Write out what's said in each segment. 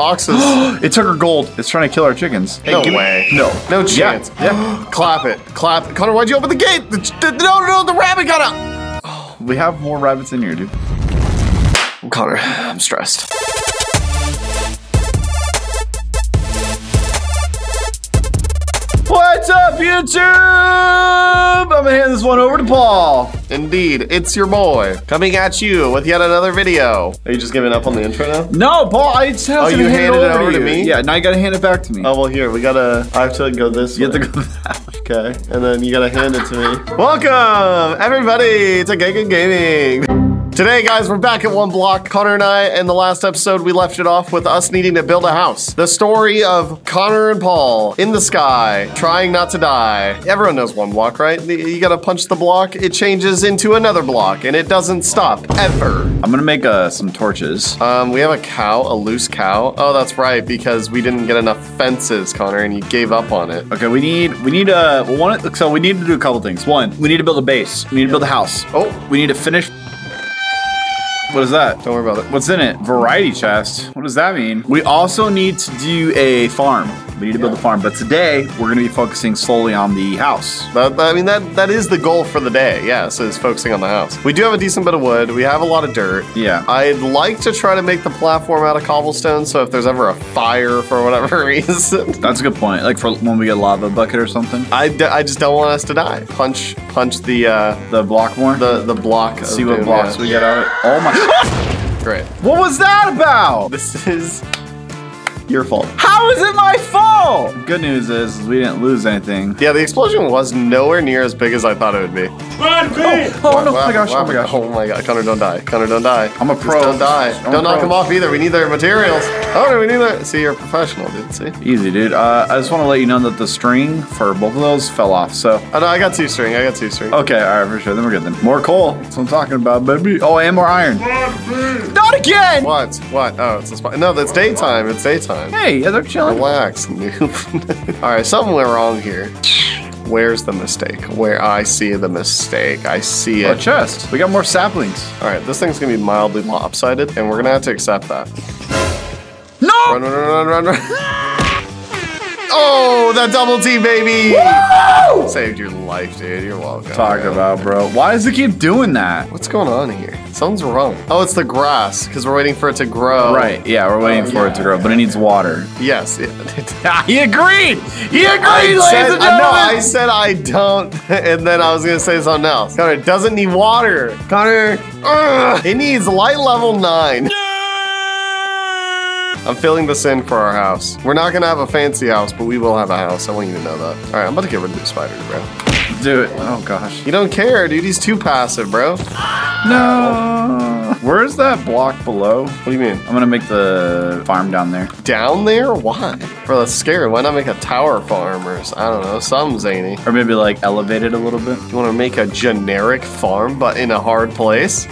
Boxes. it took our gold. It's trying to kill our chickens. Hey, no give me- way. No. No chance. Yeah. Clap it. Clap it. Connor, why'd you open the gate? The, the, no, no, the rabbit got out. We have more rabbits in here, dude. Connor, I'm stressed. What's up, YouTube? I'm gonna hand this one over to Paul. Indeed, it's your boy coming at you with yet another video. Are you just giving up on the intro now? No, Paul, I just have Oh, to you hand handed it over to you. me? Yeah, now you gotta hand it back to me. Oh well, here we gotta. I have to go this. you have way. to go that way. Okay, and then you gotta hand it to me. Welcome, everybody, to Get Good Gaming. Today, guys, we're back at one block. Connor and I, in the last episode, we left it off with us needing to build a house. The story of Connor and Paul in the sky, trying not to die. Everyone knows one block, right? You gotta punch the block, it changes into another block, and it doesn't stop, ever. I'm gonna make uh, some torches. Um, we have a cow, a loose cow. Oh, that's right, because we didn't get enough fences, Connor, and you gave up on it. Okay, we need we need uh well, one so we need to do a couple things. One, we need to build a base. We need to build a house. Oh. we need to finish. What is that? Don't worry about it. What's in it? Variety chest. What does that mean? We also need to do a farm. We need to build a farm, but today we're gonna be focusing solely on the house. That, that- I mean, that that is the goal for the day. Yes, is focusing on the house. We do have a decent bit of wood. We have a lot of dirt. Yeah. I'd like to try to make the platform out of cobblestone. So if there's ever a fire for whatever reason, That's a good point. Like for when we get a lava bucket or something. I, d- I just don't want us to die. Punch punch the uh, The block more. the the block. of see what doom, blocks yeah. we get out of it. Oh my! Great. what was that about? This is your fault. How is it my fault? Good news is we didn't lose anything. Yeah, the explosion was nowhere near as big as I thought it would be. Oh no! Oh my gosh! Oh my gosh! Oh my god! Connor, don't die! Connor, don't die! I'm a Just pro. don't die! I'm don't knock pro. him off either. We need their materials. Oh no, we need that. See, you're a professional, dude. See? Easy, dude. Uh, I just want to let you know that the string for both of those fell off. So Oh no, I got two string. I got two string. okay, all right, for sure. Then we're good. Then more coal. That's what I'm talking about, baby. Oh, and more iron. Run, Not again. What? What? Oh, it's a spot. No, that's daytime. It's daytime. Hey, yeah, they're chilling. Relax, noob. All right, something went wrong here. Where's the mistake? Where I see the mistake. I see Oh, it. chest. We got more saplings. All right, this thing's gonna be mildly lopsided, and we're gonna have to accept that. No. Run, run, run, run, run, run. Oh, that double T, baby! Saved your life, dude. You're welcome. Talk about, bro. Why does it keep doing that? What's going on here? Something's wrong. Oh, it's the grass, because we're waiting for it to grow. Right. Yeah, we're waiting Oh, for it to grow, but it needs water. Yes. yeah. He agreed. He agreed, I said, and I know, I said I don't, and then I was gonna say something else. Connor it doesn't need water. Connor, ugh, it needs light level nine. I'm filling this in for our house. We're not gonna have a fancy house, but we will have a house. I want you to know that. All right, I'm about to get rid of these spiders, bro. Do it. Oh gosh. You don't care, dude. He's too passive, bro. No. Where's that block below? What do you mean? I'm gonna make the farm down there. Down there? Why? Bro, that's scary. Why not make a tower farm or I don't know, something zany? Or maybe like elevate it a little bit. You want to make a generic farm, but in a hard place?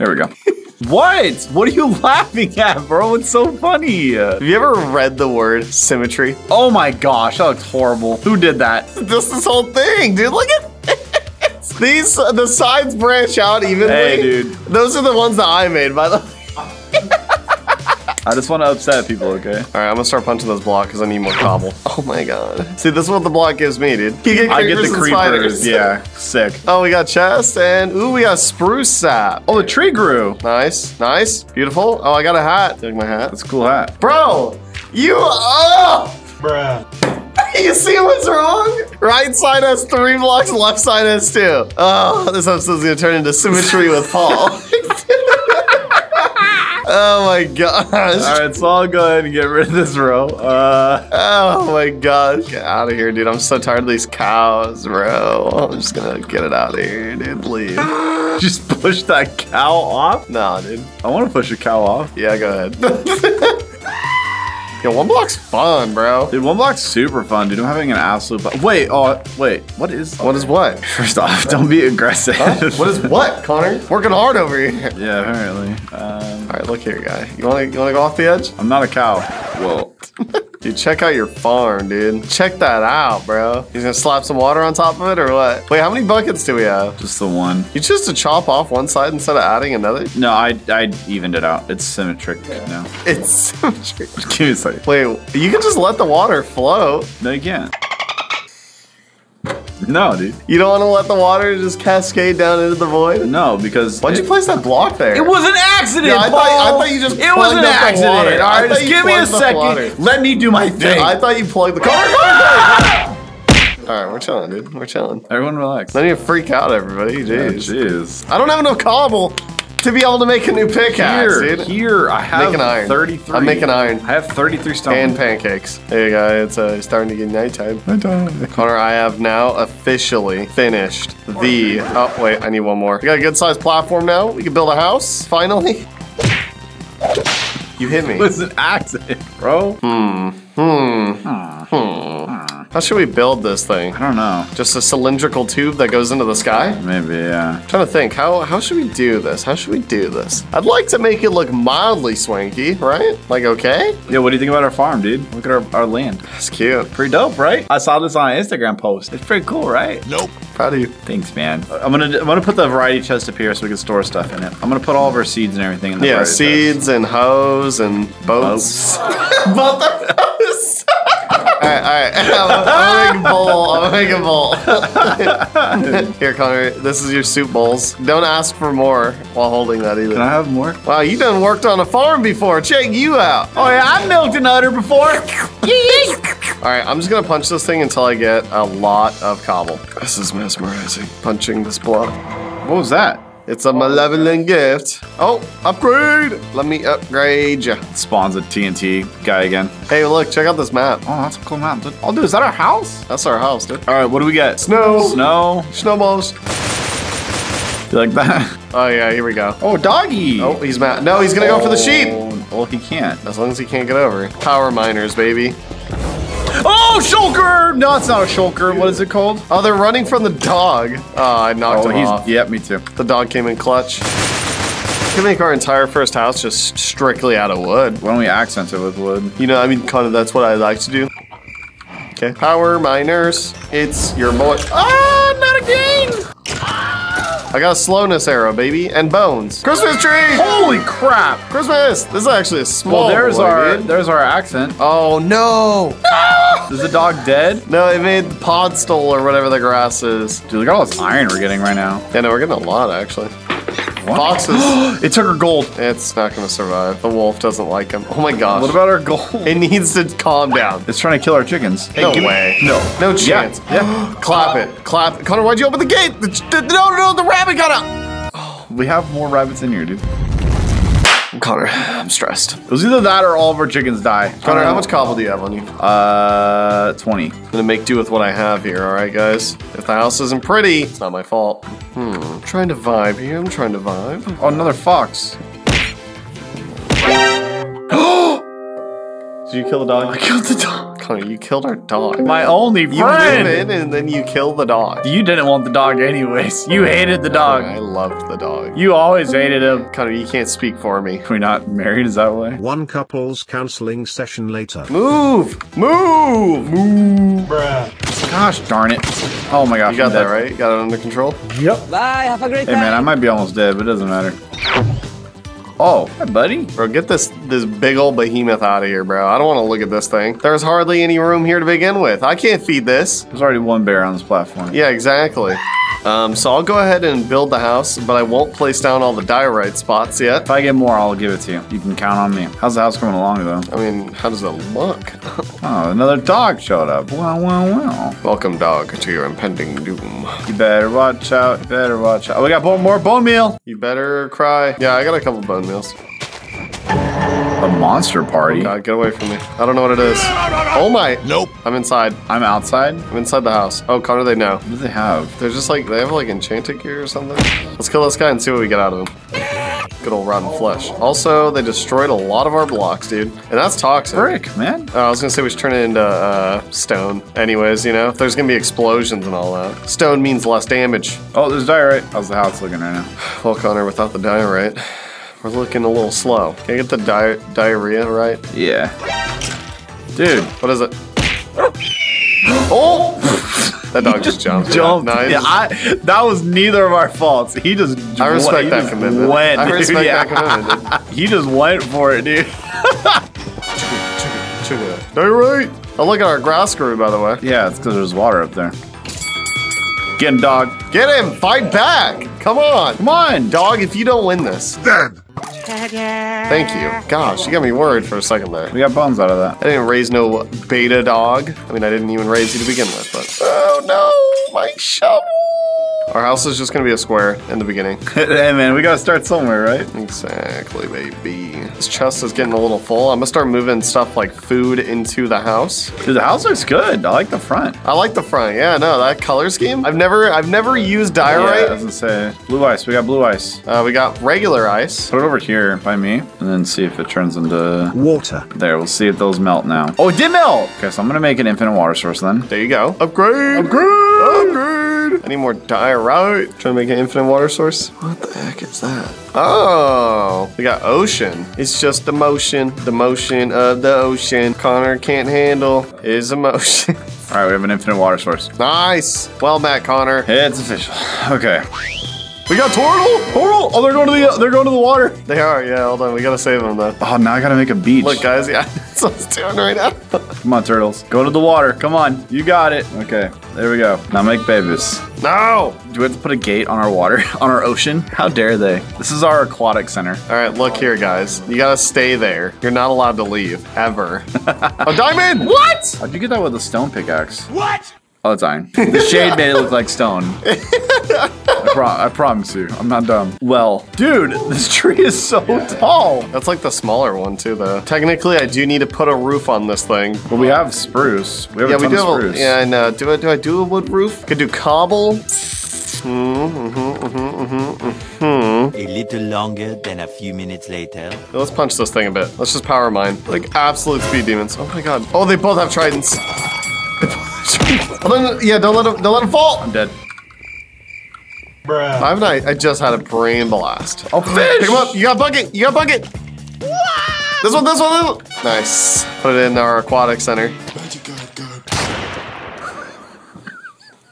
There we go. what? What are you laughing at, bro? It's so funny. Have you ever read the word symmetry? Oh my gosh, that looks horrible. Who did that? This this whole thing, dude. Look at these. The sides branch out evenly. Hey, dude. Those are the ones that I made, by the way. I just want to upset people, okay? All right, I'm gonna start punching those blocks because I need more cobble. Oh my god. See, this is what the block gives me, dude. You get I get the and creepers. spiders. Yeah, sick. Oh, we got chest and ooh, we got spruce sap. Oh, the tree grew. Nice, nice, beautiful. Oh, I got a hat. Take my hat. That's a cool hat. Bro, you oh! Bruh. You see what's wrong? Right side has three blocks, left side has two. Oh, this episode's gonna turn into symmetry with Paul. oh my gosh. All right, so I'll go ahead and get rid of this row. Uh, Oh my gosh. Get out of here, dude. I'm so tired of these cows, bro. I'm just gonna get it out of here, dude. Leave. just push that cow off. nah, dude. I want to push a cow off. Yeah, go ahead. Yo, one block's fun, bro. Dude, one block's super fun, dude. I'm having an absolute. bu- Wait, oh, wait. What is? What is what? First off, don't be aggressive. What is what, Connor? Working hard over here. yeah, apparently. Um, All right, look here, guy. You want to you want to go off the edge? I'm not a cow. Well, Dude, check out your farm, dude. Check that out, bro. He's gonna slap some water on top of it or what? Wait, how many buckets do we have? Just the one. You choose to chop off one side instead of adding another? No, I I evened it out. It's symmetric now. It's symmetric. Give me a second. Wait, you can just let the water flow. No, you can't. No, dude. You don't want to let the water just cascade down into the void? No, because Why'd you place that block there? It was an accident, Yeah, I thought- I thought you just It was plugged an accident. All right, just give me a the water. second. Let me do my thing. I thought you plugged the car. All right, we're chilling, dude. We're chilling. Everyone relax. Don't even freak out, everybody. Yeah, Jeez. Jeez. I don't have enough cobble to be able to make a new pickaxe, Here, dude. here, I have Making iron. 33. I'm making iron. I have 33 stone. And pancakes. There you go. It's uh, starting to get nighttime. Connor, I have now officially finished the. Oh wait, I need one more. We got a good sized platform now. We can build a house finally. You hit me. It was an accident, bro. Hmm. Hmm. Hmm. How should we build this thing? I don't know. Just a cylindrical tube that goes into the sky? Maybe, yeah. I'm trying to think, how how should we do this? How should we do this? I'd like to make it look mildly swanky, right? Like okay? Yeah, what do you think about our farm, dude? Look at our, our land. It's cute. Pretty dope, right? I saw this on an Instagram post. It's pretty cool, right? Nope. Proud of you. Thanks, man. I'm gonna I'm gonna put the variety chest up here so we can store stuff in it. I'm gonna put all of our seeds and everything in the Yeah, variety seeds and hoes and boats. Both of those. all right, all right. I'm, I'm making a bowl. I'm making a bowl. Here, Connor. This is your soup bowls. Don't ask for more while holding that either. Can I have more? Wow, you done worked on a farm before. Check you out. Oh yeah, I milked an udder before. All right, I'm just gonna punch this thing until I get a lot of cobble. This is mesmerizing. Punching this block. What was that? It's a malevolent gift. Oh, upgrade! Let me upgrade you. Spawns a TNT guy again. Hey, look, check out this map. Oh, that's a cool map. dude. Oh, dude, is that our house? That's our house, dude. All right, what do we get? Snow. Snow. Snowballs. You like that? Oh yeah, here we go. Oh, doggy. Oh, he's mad. No, he's gonna go for the sheep. Oh, Well, he can't. As long as he can't get over. Power miners, baby. Oh, shulker! No, it's not a shulker. What is it called? Oh, they're running from the dog. Oh, I knocked Oh, him he's. off. Yep, me too. The dog came in clutch. We can make our entire first house just strictly out of wood. Why don't we accent it with wood? You know, I mean, kind of that's what I like to do. Okay. Power miners, it's your boy. Ah, not again! I got a slowness arrow, baby, and bones. Christmas tree! Holy crap! Christmas! This is actually a small. Well, there's boy, our dude. there's our accent. Oh no! Is the dog dead? No, it made podzol or whatever the grass is. Dude, look at all this iron we're getting right now. Yeah, no, we're getting a lot actually. What? Foxes. it took our gold. it's not gonna survive. The wolf doesn't like him. Oh my gosh. What about our gold? It needs to calm down. It's trying to kill our chickens. Hey, No give me- way. No. No chance. Yeah. Clap it. Clap it. Connor, why'd you open the gate? The, the, no, no, the rabbit got out. We have more rabbits in here, dude. Connor, I'm stressed. It was either that or all of our chickens die. Connor, how much cobble do you have on you? Uh, 20. I'm gonna make do with what I have here, alright, guys? If the house isn't pretty, it's not my fault. Hmm. I'm trying to vibe here. I'm trying to vibe. Oh, another fox. Did you kill the dog? I killed the dog. Connor, you killed our dog. My only you move friend. in and then you kill the dog. You didn't want the dog anyways. You hated the dog. I loved the dog. You always hated him. Connor, you can't speak for me. We're we not married? Is that way? One couple's counseling session later. Move! Move! Move! Bruh. Gosh darn it. Oh my gosh. You got that right? You got it under control? Yep. Bye. Have a great Hey time. man, I might be almost dead, but it doesn't matter. Oh, hi buddy. Bro, get this this big old behemoth out of here, bro. I don't want to look at this thing. There's hardly any room here to begin with. I can't feed this. There's already one bear on this platform. Yeah, exactly. Um, so I'll go ahead and build the house, but I won't place down all the diorite spots yet. If I get more, I'll give it to you. You can count on me. How's the house coming along though? I mean, how does it look? Oh, another dog showed up. Wow, wow, wow. Welcome, dog, to your impending doom. You better watch out. You better watch out. Oh, we got more bone meal. You better cry. Yeah, I got a couple bone meals. A monster party. God, get away from me. I don't know what it is. Oh my. Nope. I'm inside. I'm outside. I'm inside the house. Oh, Connor, they know. What do they have? They're just like, they have like enchanted gear or something. Let's kill this guy and see what we get out of him. Good old rotten flesh. Also, they destroyed a lot of our blocks, dude. And that's toxic. Brick, man. Uh, I was gonna say we should turn it into uh, stone. Anyways, you know, there's gonna be explosions and all that. Stone means less damage. Oh, there's diorite. How's the house looking right now? Well, Connor, without the diorite, we're looking a little slow. Can I get the di- diarrhea right? Yeah. Dude. What is it? Oh! oh! that dog just jumped. Jumped. Nice. Yeah, I, that was neither of our faults. He just. I respect he that commitment. Went, I respect Yeah. that commitment, he just went for it, dude. All right. Oh, look at our grass screw, by the way. Yeah, it's because there's water up there. Get him, dog. Get him! Fight back! Come on! Come on. Dog, if you don't win this. Dead. Thank you. Gosh, you got me worried for a second there. We got bones out of that. I didn't raise no beta dog. I mean, I didn't even raise you to begin with, but. Oh no! My shovel! Our house is just gonna be a square in the beginning. hey, man, we gotta start somewhere, right? Exactly, baby. This chest is getting a little full. I'm gonna start moving stuff like food into the house. Dude, the house looks good. I like the front. I like the front. Yeah, no, that color scheme. I've never, I've never used Yeah, I diorite. was gonna say blue ice. We got blue ice. Uh, we got regular ice. Put it over here by me, and then see if it turns into. Water. There, we'll see if those melt now. Oh, it did melt. Okay, so I'm gonna make an infinite water source then. There you go. Upgrade. Upgrade. Upgrade. I need more diorite. Trying to make an infinite water source. What the heck is that? Oh, we got ocean. It's just the motion, the motion of the ocean. Connor can't handle his emotion. All right, we have an infinite water source. nice. Well met, Connor. It's official. Okay. We got turtle. Turtle. Oh, they're going to the uh, they're going to the water. They are. Yeah. Hold on. We gotta save them though. Oh, now I gotta make a beach. Look, guys. Yeah, that's what I was doing right now. Come on, turtles. Go to the water. Come on. You got it. Okay. There we go. Now make babies. no. Do we have to put a gate on our water, on our ocean? How dare they? This is our aquatic center. All right, look here, guys. You gotta stay there. You're not allowed to leave ever. a diamond. What? How'd you get that with a stone pickaxe? What? Oh, it's iron. The shade made it look like stone. I, pro- I promise you, I'm not dumb. Well, dude, this tree is so tall. That's like the smaller one too, though. Technically, I do need to put a roof on this thing. But we have spruce. We have Yeah, a we do of have. A, spruce. yeah, I know. Do I do I do a wood roof? Could do cobble. Mm-hmm, mm-hmm, mm-hmm, A little longer than a few minutes later. Let's punch this thing a bit. Let's just power mine. Like absolute speed demons. Oh my god. Oh, they both have tridents. They both have tridents. Oh, no, no, yeah, don't let them. Don't let them fall. I'm dead. I haven't. I, I just had a brain blast. Oh, fish! Pick him up. You got bucket. You got bucket. This one. This one. This one. Nice. Put it in our aquatic center.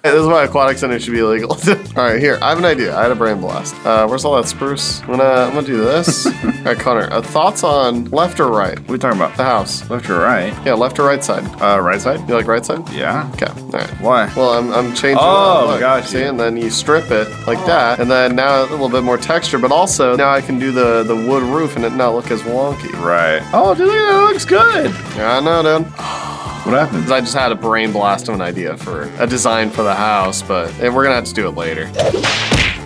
Hey, this is why aquatic center should be illegal. all right, here. I have an idea. I had a brain blast. Uh, where's all that spruce? I'm gonna. I'm gonna do this. all right, Connor. Uh, thoughts on left or right? What are we talking about? The house. Left or right? Yeah, left or right side. Uh, right side? You like right side? Yeah. Okay. All right. Why? Well, I'm, I'm changing. Oh, look, got See, and then you strip it like that, and then now a little bit more texture, but also now I can do the the wood roof and it not look as wonky. Right. Oh, dude, that looks good. Yeah, I know, dude. What happened? I just had a brain blast of an idea for a design for the house, but we're gonna have to do it later.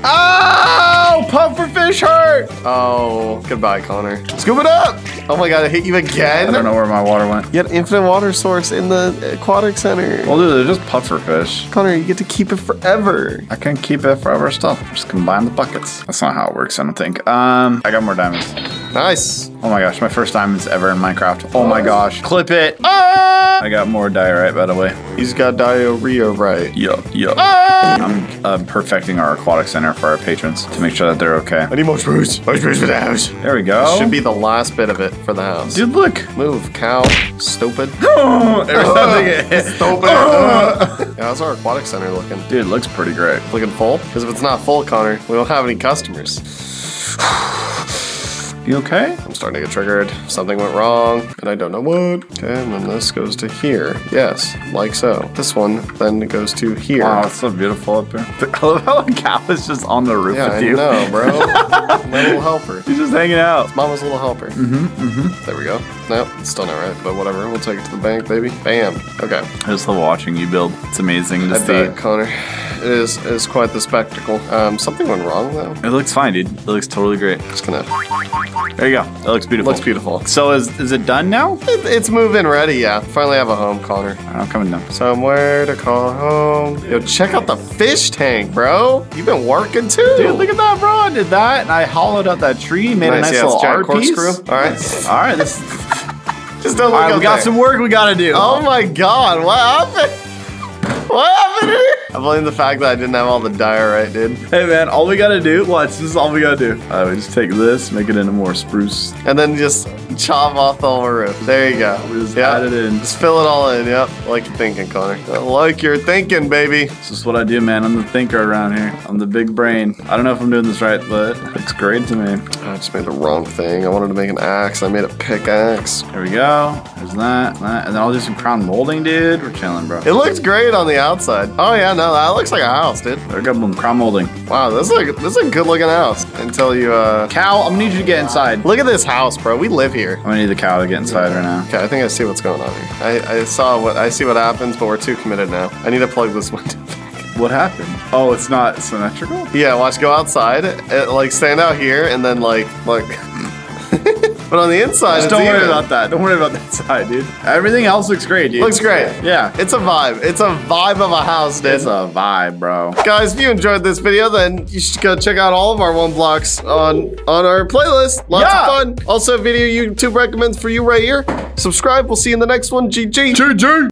Oh, puffer fish hurt. Oh, goodbye, Connor. Scoop it up! Oh my god, I hit you again. I don't know where my water went. You had infinite water source in the aquatic center. Well, dude, they're just puffer fish. Connor, you get to keep it forever. I can keep it forever stuff. Just combine the buckets. That's not how it works, I don't think. Um, I got more diamonds. Nice. Oh my gosh, my first diamonds ever in Minecraft. Oh my gosh. Clip it. Ah! I got more diorite, by the way. He's got diarrhea right. Yup, yup. I'm uh, perfecting our aquatic center for our patrons to make sure that they're okay. I need more spruce. More spruce for the house. There we go. This Should be the last bit of it for the house. Dude, look. Move, cow. Stupid. Every time they get. Stupid. yeah, how's our aquatic center looking? Dude, it looks pretty great. Looking full? Because if it's not full, Connor, we don't have any customers. You okay? I'm starting to get triggered. Something went wrong, and I don't know what. Okay, and then this goes to here. Yes, like so. This one then goes to here. Wow, it's so beautiful up here. I love how a cow is just on the roof Yeah, with I you. know, bro. My little helper. He's just hanging out. Mama's little helper. Mm-hmm, mm-hmm. There we go. Nope, it's still not right, but whatever. We'll take it to the bank, baby. Bam. Okay. I just love watching you build. It's amazing to I see. bet, Connor. It is, it is quite the spectacle. Um, something went wrong, though. It looks fine, dude. It looks totally great. Just gonna... There you go. That looks beautiful. Looks beautiful. So is is it done now? It, it's move-in ready, yeah. Finally have a home, Connor. I'm coming down. Somewhere to call home. Yo, check out the fish tank, bro. You've been working too. Dude, look at that, bro. I did that, and I hollowed out that tree, made a nice yeah, little it's a giant art piece. corkscrew. All right. All right, this. Just don't All look right, up we got there. some work we gotta do. Oh my god, what happened? What happened here? I blame the fact that I didn't have all the diorite, dude. Hey man, all we gotta do, watch, this is all we gotta do. Uh, we just take this, make it into more spruce. And then just chop off the whole roof. There you go. We just add it in. Just fill it all in. Yep. Like you're thinking, Connor. Like you're thinking, baby. This is what I do, man. I'm the thinker around here. I'm the big brain. I don't know if I'm doing this right, but it looks great to me. I just made the wrong thing. I wanted to make an axe. I made a pickaxe. There we go. There's that, that. And then I'll do some crown molding, dude. We're chilling, bro. It looks great on the outside. Oh yeah, no, that looks like a house, dude. There we go, boom. Crown molding. Wow, this is like this is a good looking house. Until you uh Cow, I'm gonna need you to get inside. look at this house, bro. We live here. I'm gonna need the cow to get inside right now. Okay, I think I see what's going on here. I, I saw what I see what happens, but we're too committed now. I need to plug this window. What happened? Oh, it's not symmetrical? yeah, watch go outside, uh, like stand out here, and then like like. but on the inside, Just don't worry about that. Don't worry about that side, dude. Everything else looks great, dude. Looks great. Yeah. It's a vibe. It's a vibe of a house, dude. It's a vibe, bro. Guys, if you enjoyed this video, then you should go check out all of our one blocks on on our playlist. Lots Yeah. of fun. Also, a video YouTube recommends for you right here. Subscribe. We'll see you in the next one. GG. GG.